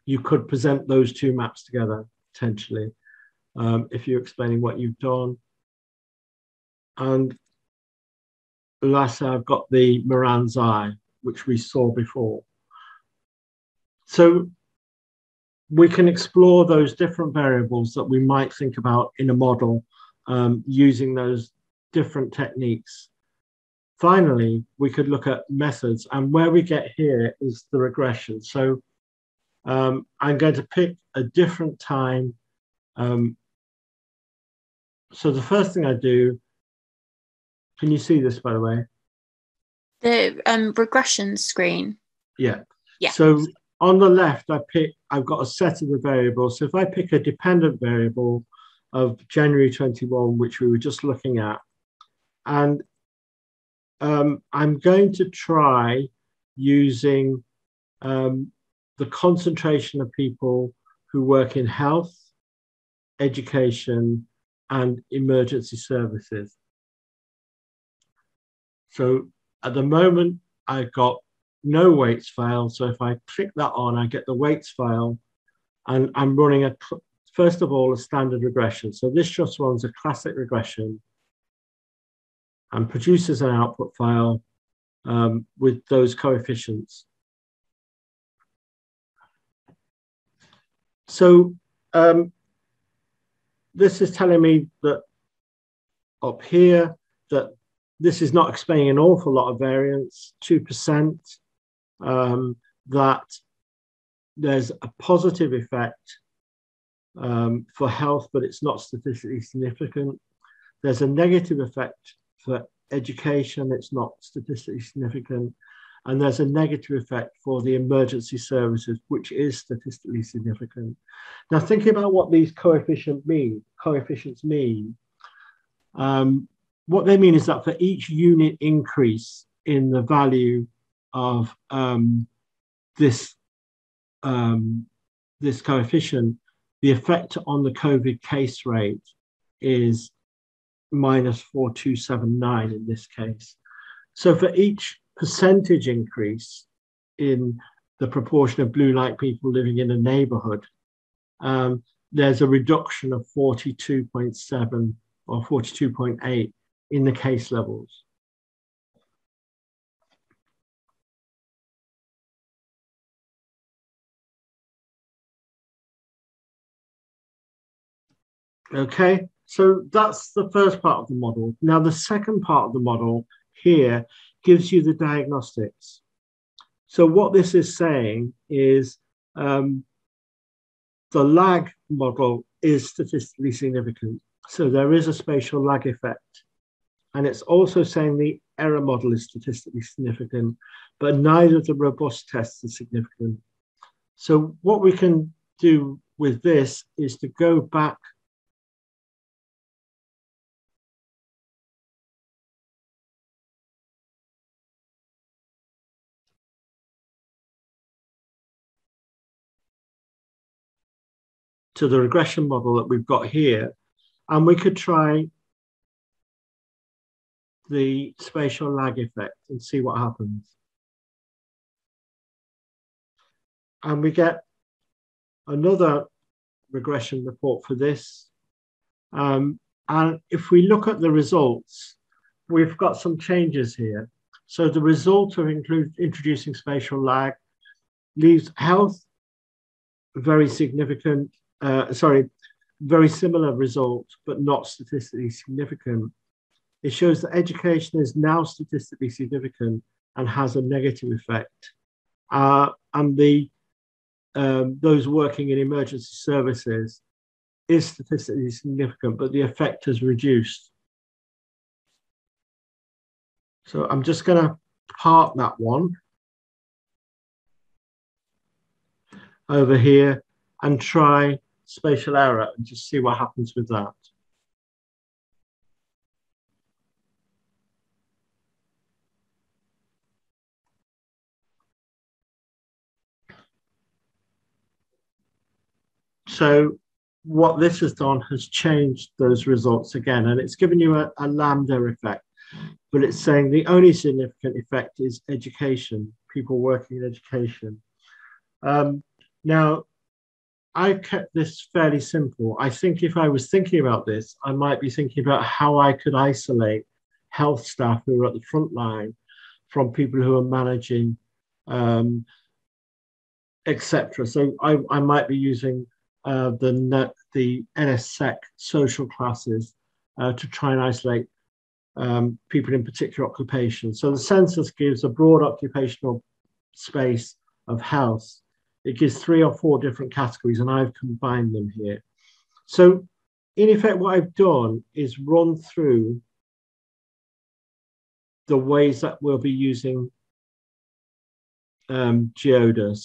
you could present those two maps together potentially um, if you're explaining what you've done. And lastly, I've got the Moran's I, which we saw before. So we can explore those different variables that we might think about in a model um, using those different techniques. Finally, we could look at methods and where we get here is the regression. So um, I'm going to pick a different time. Um, so the first thing I do, can you see this by the way? The um, regression screen. Yeah. Yeah. So on the left, I pick, I've got a set of the variables. So if I pick a dependent variable of January 21, which we were just looking at, and um, I'm going to try using um, the concentration of people who work in health, education, and emergency services. So at the moment, I've got no weights file. So if I click that on, I get the weights file and I'm running a, first of all, a standard regression. So this just runs a classic regression and produces an output file um, with those coefficients. So um, this is telling me that up here, that this is not explaining an awful lot of variance, 2% um, that there's a positive effect um, for health, but it's not statistically significant. There's a negative effect for education, it's not statistically significant. And there's a negative effect for the emergency services, which is statistically significant. Now, thinking about what these coefficients mean, coefficients mean, um, what they mean is that for each unit increase in the value of um, this um, this coefficient, the effect on the COVID case rate is minus 4279 in this case. So for each percentage increase in the proportion of blue light people living in a neighborhood, um, there's a reduction of 42.7 or 42.8 in the case levels. Okay, so that's the first part of the model. Now, the second part of the model here gives you the diagnostics. So what this is saying is um, the lag model is statistically significant. So there is a spatial lag effect. And it's also saying the error model is statistically significant, but neither of the robust tests are significant. So what we can do with this is to go back to the regression model that we've got here, and we could try the spatial lag effect and see what happens. And we get another regression report for this. Um, and if we look at the results, we've got some changes here. So the result of include, introducing spatial lag leaves health very significant, uh, sorry, very similar result, but not statistically significant. It shows that education is now statistically significant and has a negative effect. Uh, and the um, those working in emergency services is statistically significant, but the effect has reduced. So I'm just going to park that one over here and try spatial error and just see what happens with that. So what this has done has changed those results again, and it's given you a, a lambda effect, but it's saying the only significant effect is education, people working in education. Um, now, I kept this fairly simple. I think if I was thinking about this, I might be thinking about how I could isolate health staff who are at the front line from people who are managing, um, etc. So I, I might be using uh, the, the NSSEC social classes uh, to try and isolate um, people in particular occupations. So the census gives a broad occupational space of health it gives three or four different categories, and I've combined them here. So, in effect, what I've done is run through the ways that we'll be using um, GeoDa's.